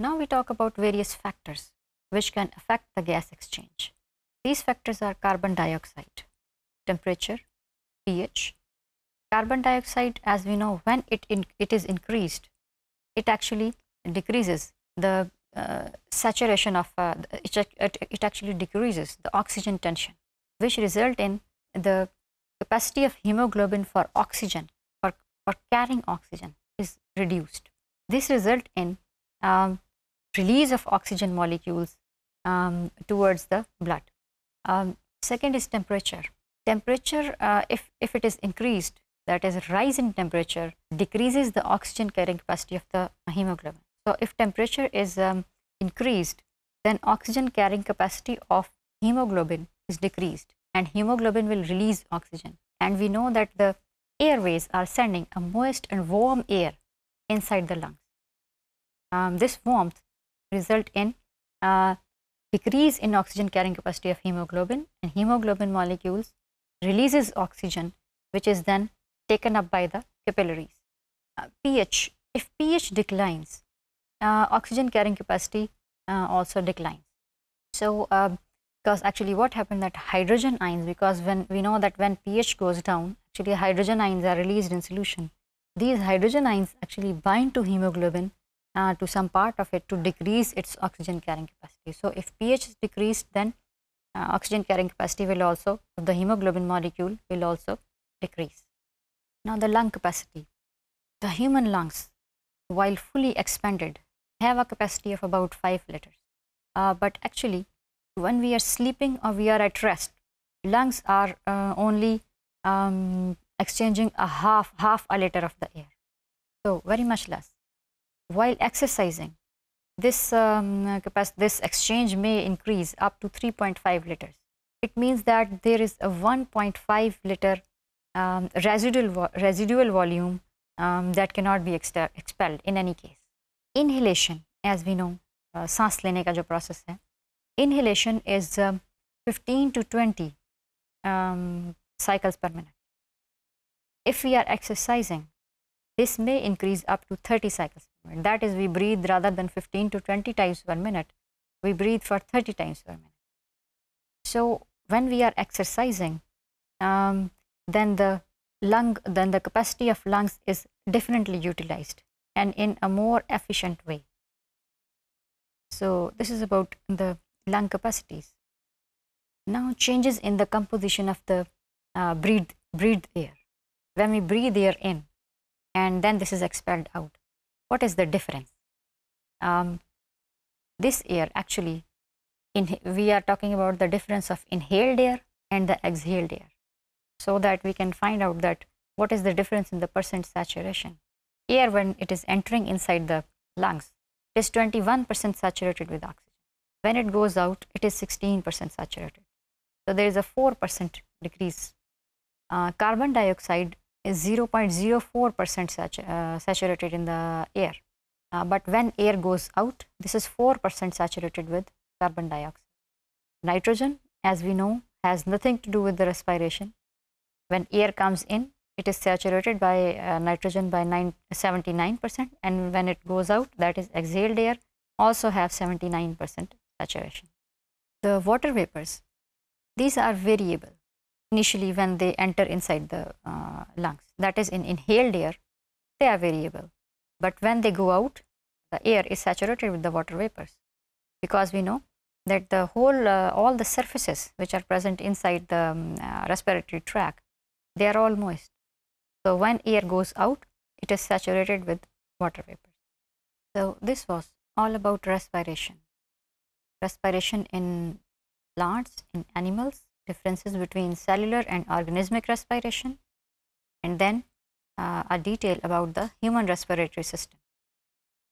Now we talk about various factors which can affect the gas exchange. These factors are carbon dioxide, temperature, pH. Carbon dioxide as we know when it, in, it is increased, it actually decreases the uh, saturation of, uh, it, it, actually decreases the oxygen tension which result in the capacity of hemoglobin for oxygen, for, for carrying oxygen is reduced. This result in um, release of oxygen molecules um, towards the blood. Um, second is temperature. Temperature, uh, if, if it is increased, that is rise in temperature, decreases the oxygen carrying capacity of the hemoglobin. So, if temperature is um, increased, then oxygen carrying capacity of hemoglobin is decreased and hemoglobin will release oxygen. And we know that the airways are sending a moist and warm air inside the lungs. Um, this warmth result in decrease in oxygen carrying capacity of hemoglobin and hemoglobin molecules releases oxygen which is then taken up by the capillaries. Uh, pH, if pH declines, uh, oxygen carrying capacity uh, also declines. So, uh, because actually what happened that hydrogen ions because when we know that when pH goes down actually hydrogen ions are released in solution. These hydrogen ions actually bind to hemoglobin uh, to some part of it to decrease its oxygen carrying capacity. So, if pH is decreased then uh, oxygen carrying capacity will also the hemoglobin molecule will also decrease. Now, the lung capacity. The human lungs while fully expanded have a capacity of about 5 liters, uh, but actually when we are sleeping or we are at rest, lungs are uh, only um, exchanging a half half a liter of the air. So very much less While exercising, this um, capacity, this exchange may increase up to 3.5 liters. It means that there is a 1.5 liter um, residual vo residual volume um, that cannot be expelled in any case. Inhalation, as we know, uh, सांस लेने का जो process है, inhalation is um, 15 to 20 um, cycles per minute. If we are exercising, this may increase up to 30 cycles per minute. That is, we breathe rather than 15 to 20 times per minute, we breathe for 30 times per minute. So, when we are exercising, um, then the lung, then the capacity of lungs is differently utilized and in a more efficient way. So, this is about the lung capacities. Now changes in the composition of the uh, breathe, breathed air. When we breathe air in and then this is expelled out, what is the difference? Um, this air actually, in, we are talking about the difference of inhaled air and the exhaled air so that we can find out that what is the difference in the percent saturation. Air when it is entering inside the lungs is 21% saturated with oxygen. When it goes out, it is 16% saturated. So there is a 4% decrease. Uh, carbon dioxide is 0.04% uh, saturated in the air. Uh, but when air goes out, this is 4% saturated with carbon dioxide. Nitrogen, as we know, has nothing to do with the respiration. When air comes in, it is saturated by uh, nitrogen by 79% and when it goes out, that is exhaled air, also have 79% saturation. The water vapors, these are variable initially when they enter inside the uh, lungs. That is in inhaled air, they are variable. But when they go out, the air is saturated with the water vapors because we know that the whole, uh, all the surfaces which are present inside the um, uh, respiratory tract, they are all moist. So when air goes out, it is saturated with water vapors. So this was all about respiration respiration in plants, in animals, differences between cellular and organismic respiration, and then uh, a detail about the human respiratory system.